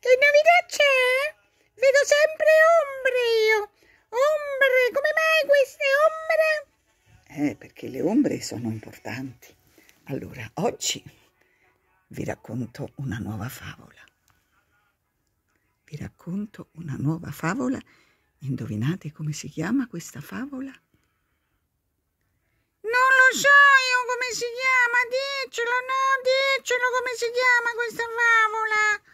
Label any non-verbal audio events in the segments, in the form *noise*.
Che novità c'è? Vedo sempre ombre io. Ombre, come mai queste ombre? Eh, perché le ombre sono importanti. Allora, oggi vi racconto una nuova favola. Vi racconto una nuova favola. Indovinate come si chiama questa favola? Non lo so io come si chiama, diccelo, no, diccelo come si chiama questa favola.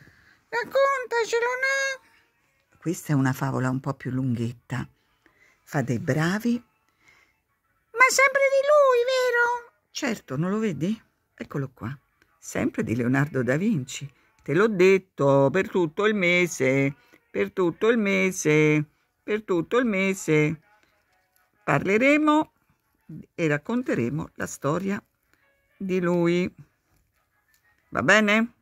Raccontacelo, no? Questa è una favola un po' più lunghetta. Fa dei bravi. Ma sempre di lui, vero? Certo, non lo vedi? Eccolo qua. Sempre di Leonardo da Vinci. Te l'ho detto, per tutto il mese, per tutto il mese, per tutto il mese. Parleremo e racconteremo la storia di lui. Va bene?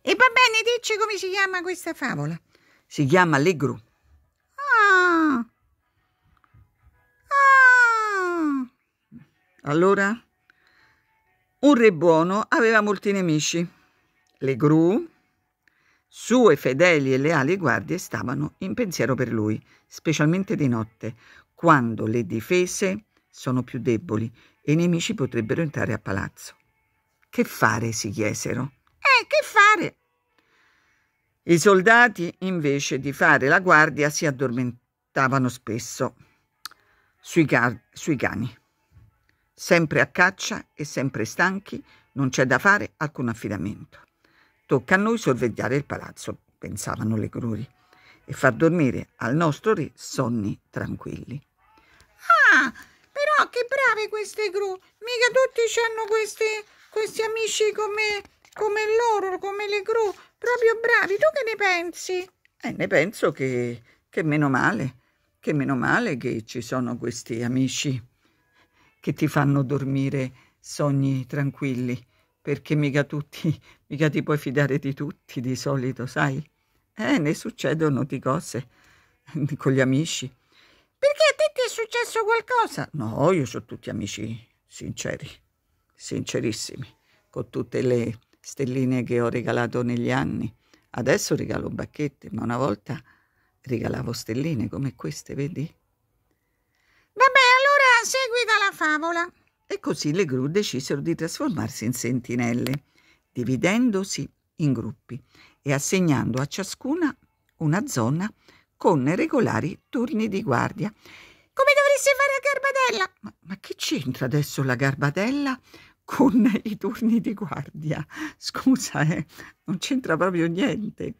E va bene, dici come si chiama questa favola? Si chiama Legru. Ah. Ah. Allora, un re buono aveva molti nemici. Le gru, sue fedeli e leali guardie stavano in pensiero per lui, specialmente di notte, quando le difese sono più deboli e i nemici potrebbero entrare a palazzo. Che fare? si chiesero. Eh, che fare? I soldati, invece di fare la guardia, si addormentavano spesso sui, sui cani. Sempre a caccia e sempre stanchi, non c'è da fare alcun affidamento. Tocca a noi sorvegliare il palazzo, pensavano le cruri, e far dormire al nostro re sonni tranquilli. Ah, però che brave queste gru! Mica tutti hanno questi, questi amici come, come loro, come le gru, proprio bravi. Tu che ne pensi? Eh, ne penso che, che meno male, che meno male che ci sono questi amici che ti fanno dormire sogni tranquilli, perché mica tutti, mica ti puoi fidare di tutti di solito, sai? Eh, ne succedono di cose *laughs* con gli amici. Perché a te ti è successo qualcosa? No, io sono tutti amici sinceri, sincerissimi, con tutte le stelline che ho regalato negli anni. Adesso regalo bacchette, ma una volta regalavo stelline come queste, vedi? Vabbè, allora seguita la favola. E così le gru decisero di trasformarsi in sentinelle, dividendosi in gruppi e assegnando a ciascuna una zona con regolari turni di guardia. Come dovreste fare a Garbatella? Ma, ma che c'entra adesso la Garbatella con i turni di guardia? Scusa, eh, non c'entra proprio niente.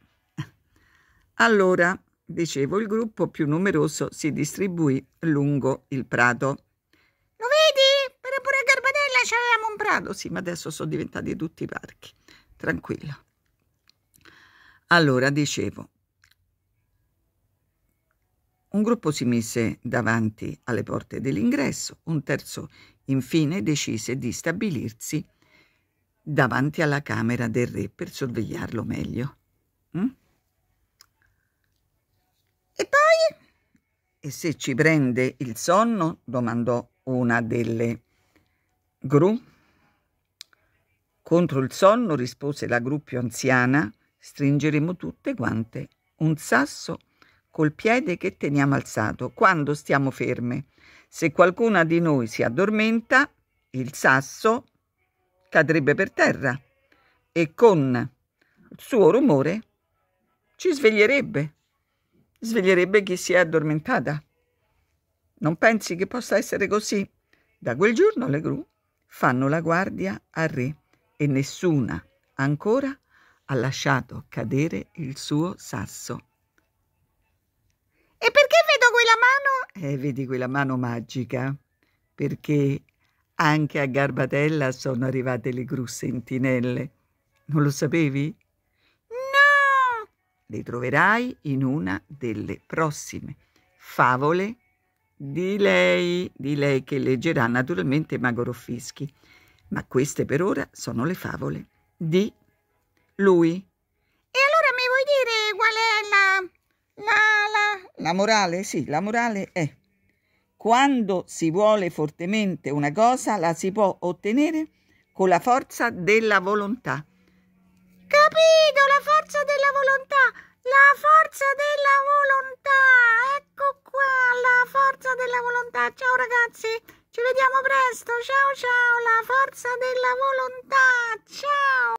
Allora, dicevo, il gruppo più numeroso si distribuì lungo il prato. Lo vedi? Però pure a Garbatella c'avevamo un prato. Sì, ma adesso sono diventati tutti parchi. Tranquilla. Allora, dicevo, un gruppo si mise davanti alle porte dell'ingresso, un terzo infine decise di stabilirsi davanti alla camera del re per sorvegliarlo meglio. Mm? E poi? E se ci prende il sonno? domandò una delle gru. Contro il sonno, rispose la gru più anziana, stringeremo tutte quante un sasso col piede che teniamo alzato quando stiamo ferme. Se qualcuna di noi si addormenta, il sasso cadrebbe per terra e con il suo rumore ci sveglierebbe. Sveglierebbe chi si è addormentata. Non pensi che possa essere così? Da quel giorno le gru fanno la guardia al re e nessuna ancora ha lasciato cadere il suo sasso. E perché vedo quella mano? Eh, vedi quella mano magica? Perché anche a Garbatella sono arrivate le gru sentinelle. Non lo sapevi? No! Le troverai in una delle prossime favole di lei, di lei che leggerà naturalmente Mago Roffischi. Ma queste per ora sono le favole di lui. E allora mi vuoi dire qual è la... la... La morale? Sì, la morale è quando si vuole fortemente una cosa la si può ottenere con la forza della volontà. Capito, la forza della volontà! La forza della volontà! Ecco qua, la forza della volontà! Ciao ragazzi! Ci vediamo presto. Ciao ciao, la forza della volontà. Ciao.